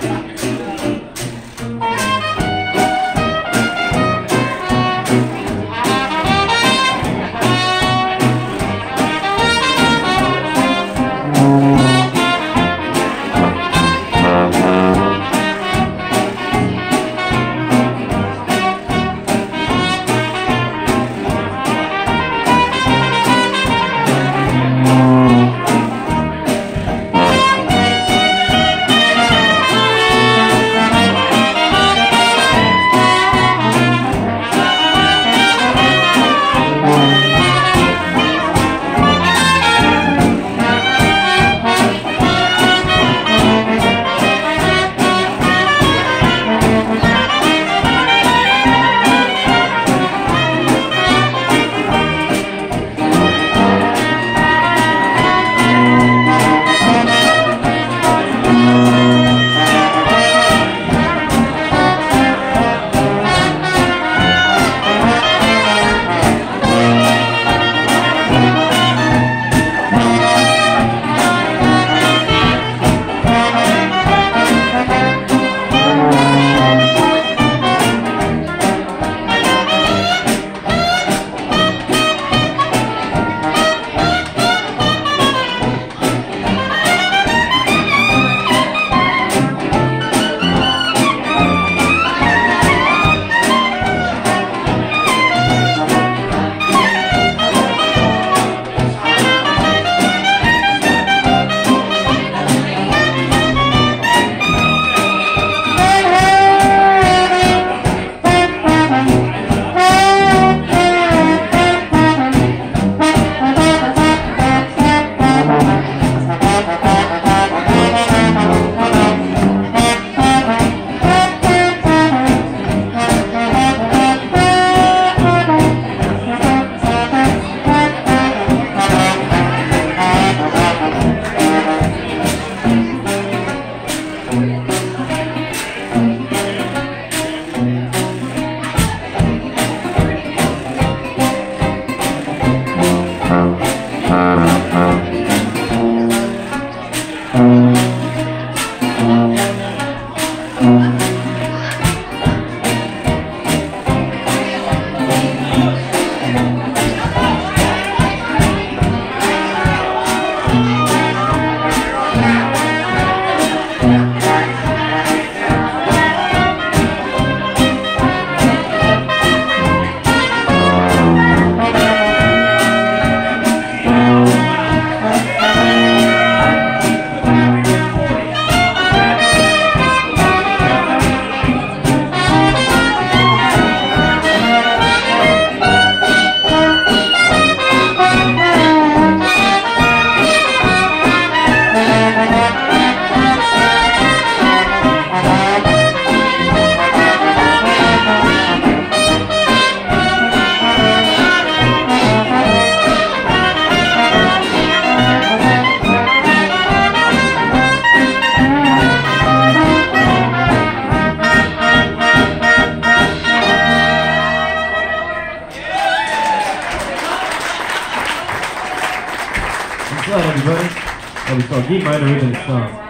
Yeah. Thank you. Good everybody. That was called Get Right Away to Song.